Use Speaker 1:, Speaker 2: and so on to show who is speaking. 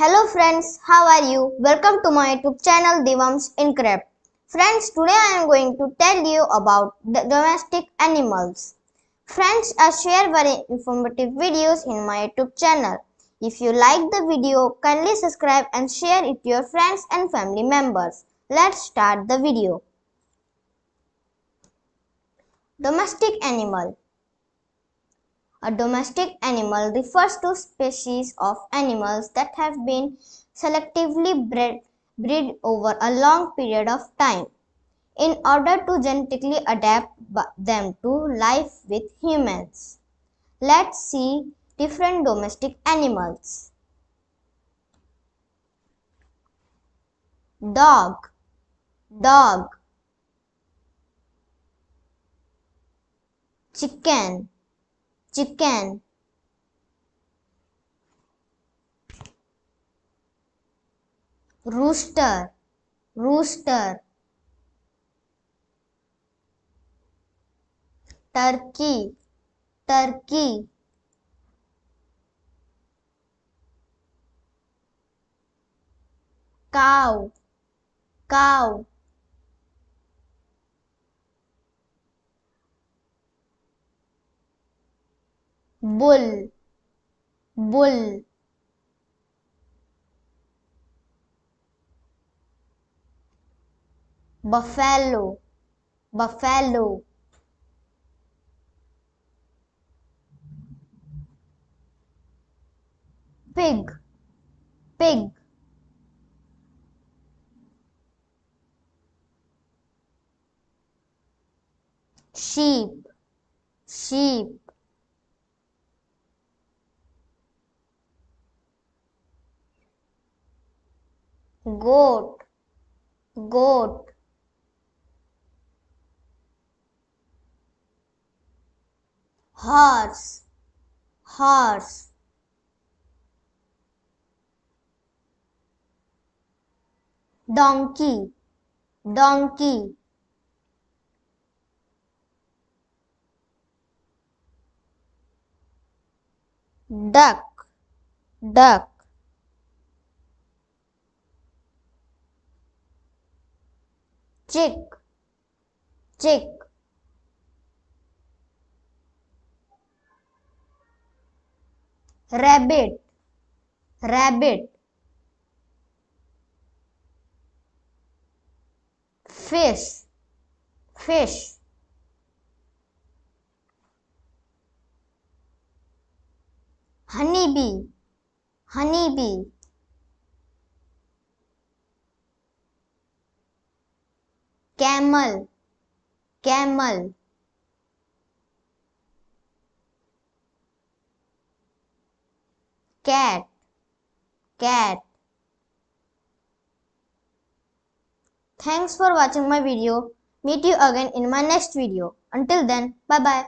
Speaker 1: Hello friends, how are you? Welcome to my YouTube channel Divam's Encrypt. Friends, today I am going to tell you about the domestic animals. Friends, I share very informative videos in my YouTube channel. If you like the video, kindly subscribe and share it to your friends and family members. Let's start the video. Domestic animal a domestic animal refers to species of animals that have been selectively bred, bred over a long period of time in order to genetically adapt them to life with humans. Let's see different domestic animals. Dog Dog Chicken chicken rooster rooster turkey turkey cow cow bull. Bull. Buffalo. Buffalo. Pig. Pig. Sheep. Sheep goat goat horse horse donkey donkey duck duck chick chick rabbit rabbit fish fish honey bee honey bee camel. Camel. Cat. Cat. Thanks for watching my video. Meet you again in my next video. Until then bye bye